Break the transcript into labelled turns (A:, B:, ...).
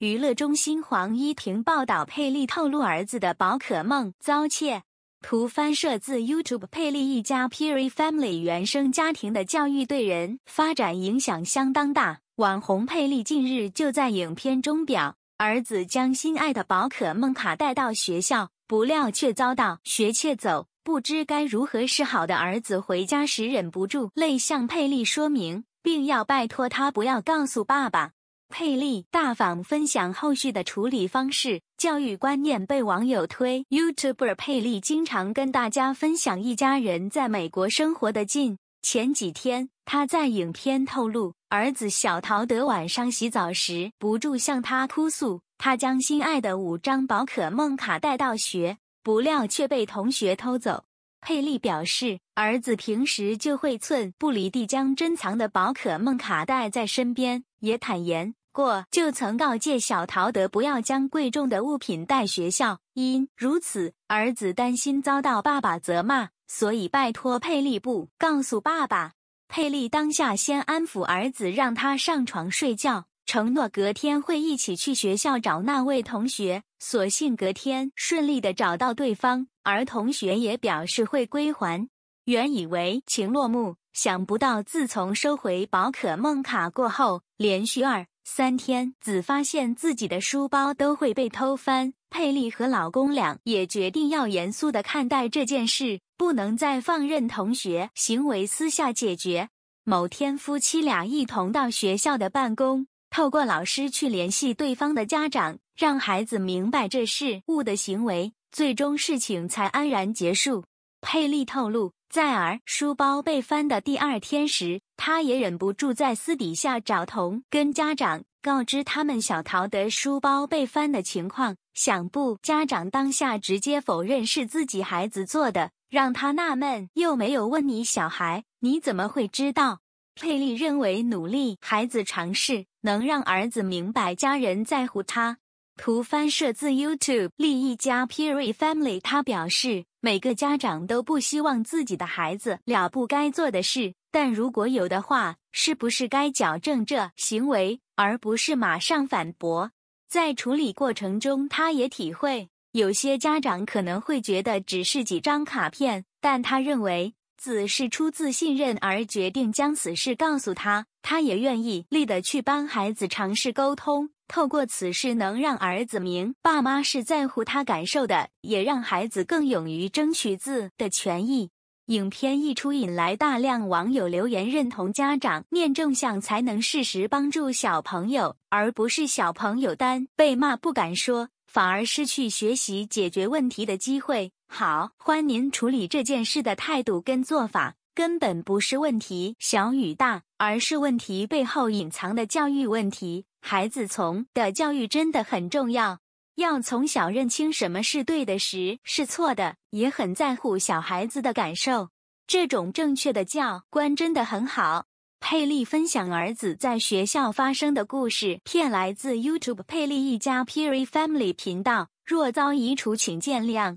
A: 娱乐中心黄依婷报道，佩莉透露儿子的宝可梦遭窃。图翻摄自 YouTube。佩莉一家 Perry Family 原生家庭的教育对人发展影响相当大。网红佩莉近日就在影片中表，儿子将心爱的宝可梦卡带到学校，不料却遭到学窃走，不知该如何是好的儿子回家时忍不住泪向佩莉说明，并要拜托他不要告诉爸爸。佩莉大方分享后续的处理方式，教育观念被网友推。YouTuber 佩莉经常跟大家分享一家人在美国生活的近。前几天，他在影片透露，儿子小陶德晚上洗澡时不住向他哭诉，他将心爱的五张宝可梦卡带到学，不料却被同学偷走。佩莉表示，儿子平时就会寸步离地将珍藏的宝可梦卡带在身边，也坦言。过就曾告诫小陶德不要将贵重的物品带学校，因如此，儿子担心遭到爸爸责骂，所以拜托佩利布告诉爸爸。佩利当下先安抚儿子，让他上床睡觉，承诺隔天会一起去学校找那位同学。所幸隔天顺利的找到对方，而同学也表示会归还。原以为情落幕，想不到自从收回宝可梦卡过后，连续二。三天，子发现自己的书包都会被偷翻。佩利和老公俩也决定要严肃的看待这件事，不能再放任同学行为私下解决。某天，夫妻俩一同到学校的办公，透过老师去联系对方的家长，让孩子明白这是误的行为，最终事情才安然结束。佩利透露。在儿书包被翻的第二天时，他也忍不住在私底下找同跟家长告知他们小陶的书包被翻的情况。想不，家长当下直接否认是自己孩子做的，让他纳闷，又没有问你小孩，你怎么会知道？佩利认为，努力孩子尝试能让儿子明白家人在乎他。图翻摄自 YouTube 利益家 Perry Family，他表示。每个家长都不希望自己的孩子了不该做的事，但如果有的话，是不是该矫正这行为，而不是马上反驳？在处理过程中，他也体会有些家长可能会觉得只是几张卡片，但他认为子是出自信任而决定将此事告诉他，他也愿意立的去帮孩子尝试沟通。透过此事，能让儿子明爸妈是在乎他感受的，也让孩子更勇于争取自的权益。影片一出，引来大量网友留言认同家长念正向才能适时帮助小朋友，而不是小朋友单被骂不敢说，反而失去学习解决问题的机会。好，欢您处理这件事的态度跟做法，根本不是问题小与大，而是问题背后隐藏的教育问题。孩子从的教育真的很重要，要从小认清什么是对的，时是错的，也很在乎小孩子的感受。这种正确的教观真的很好。佩利分享儿子在学校发生的故事，片来自 YouTube 佩利一家 Perry Family 频道。若遭移除，请见谅。